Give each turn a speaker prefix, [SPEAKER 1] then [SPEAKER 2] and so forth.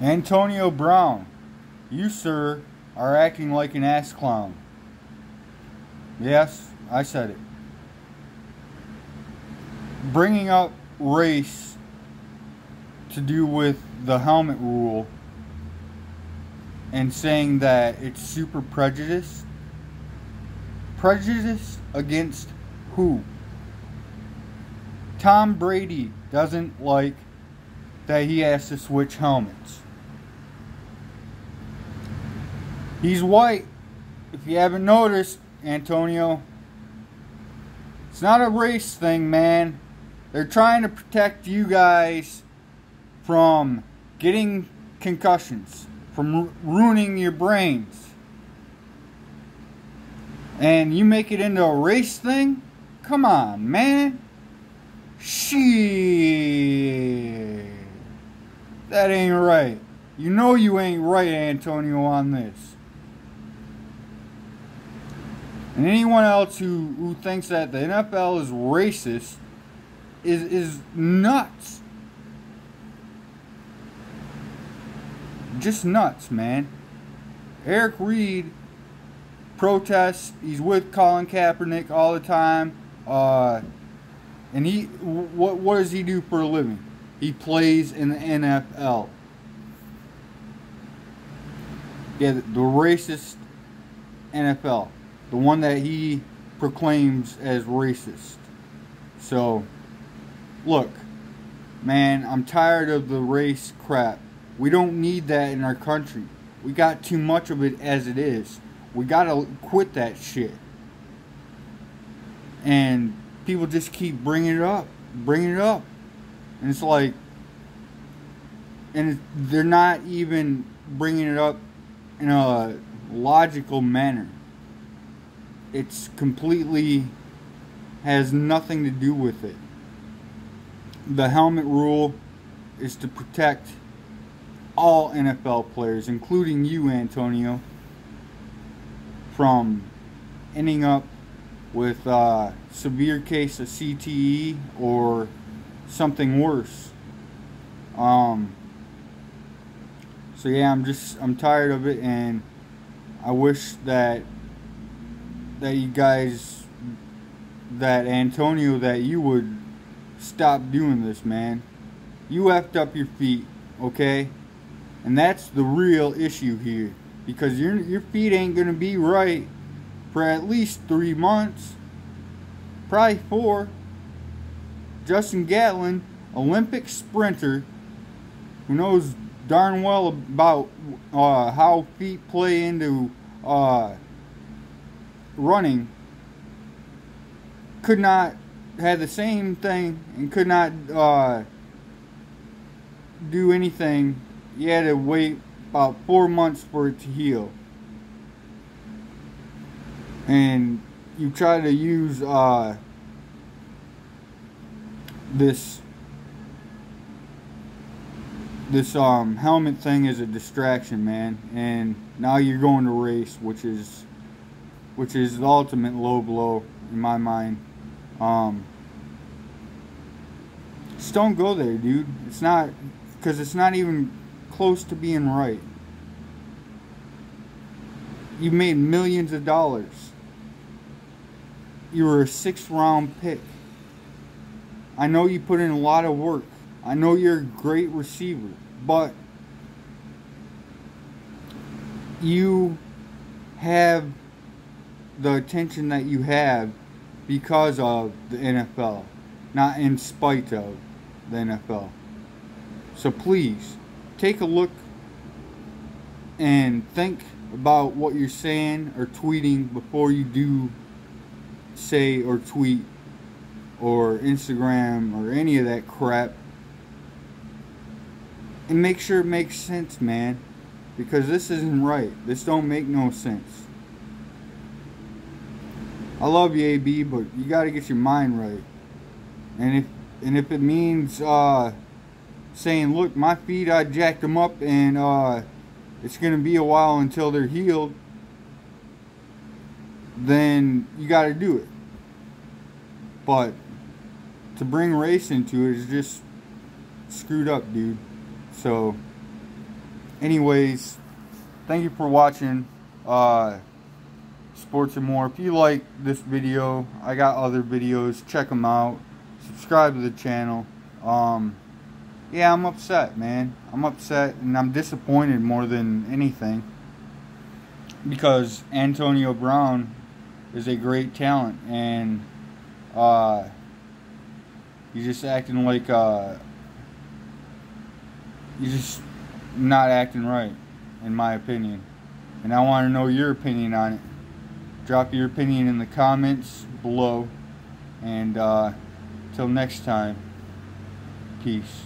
[SPEAKER 1] Antonio Brown, you, sir, are acting like an ass clown. Yes, I said it. Bringing up race to do with the helmet rule and saying that it's super prejudiced. Prejudice against who? Tom Brady doesn't like that he has to switch helmets. He's white. If you haven't noticed, Antonio, it's not a race thing, man. They're trying to protect you guys from getting concussions, from ruining your brains. And you make it into a race thing? Come on, man. Shit. That ain't right. You know you ain't right, Antonio, on this. And anyone else who, who thinks that the NFL is racist is is nuts. Just nuts, man. Eric Reid protests. He's with Colin Kaepernick all the time. Uh, and he, what what does he do for a living? He plays in the NFL. Yeah, the, the racist NFL, the one that he proclaims as racist. So, look, man, I'm tired of the race crap. We don't need that in our country. We got too much of it as it is. We gotta quit that shit. And people just keep bringing it up, bringing it up, and it's like, and they're not even bringing it up in a logical manner. It's completely has nothing to do with it. The helmet rule is to protect all NFL players, including you, Antonio, from ending up with a severe case of CTE or something worse. Um, so yeah, I'm just I'm tired of it, and I wish that that you guys, that Antonio, that you would stop doing this, man. You effed up your feet, okay? And that's the real issue here, because your your feet ain't gonna be right for at least three months, probably four. Justin Gatlin, Olympic sprinter, who knows darn well about uh, how feet play into uh, running, could not had the same thing and could not uh, do anything. He had to wait about four months for it to heal and you try to use uh, this this um, helmet thing as a distraction, man. And now you're going to race, which is which is the ultimate low blow in my mind. Um, just don't go there, dude. It's not because it's not even close to being right. You made millions of dollars you were a sixth round pick. I know you put in a lot of work. I know you're a great receiver, but you have the attention that you have because of the NFL, not in spite of the NFL. So please take a look and think about what you're saying or tweeting before you do say or tweet or Instagram or any of that crap. And make sure it makes sense, man. Because this isn't right. This don't make no sense. I love you, AB, but you gotta get your mind right. And if and if it means uh, saying, look, my feet, I jacked them up, and uh, it's gonna be a while until they're healed, then you got to do it. But to bring race into it is just screwed up, dude. So anyways, thank you for watching uh, Sports and More. If you like this video, I got other videos. Check them out. Subscribe to the channel. Um, yeah, I'm upset, man. I'm upset and I'm disappointed more than anything because Antonio Brown is a great talent and uh, he's just acting like uh, he's just not acting right, in my opinion. And I want to know your opinion on it. Drop your opinion in the comments below. And uh, till next time, peace.